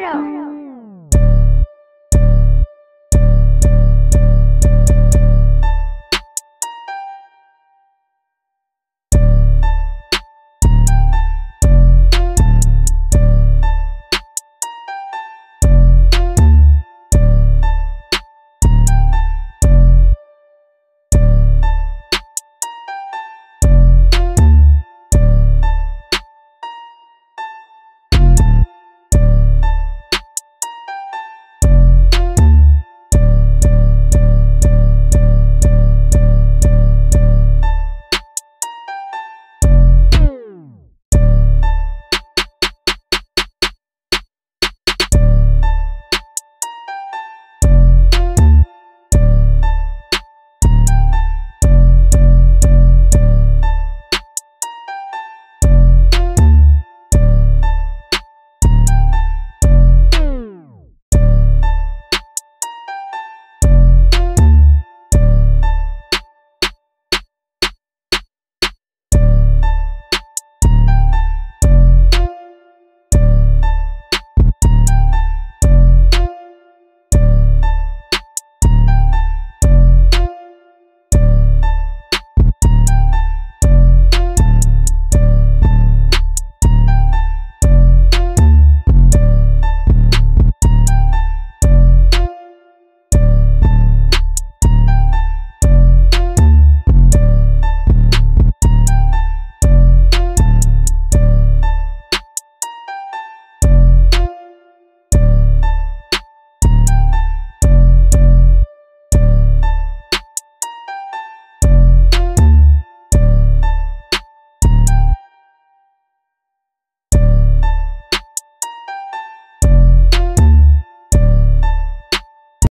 Ricardo.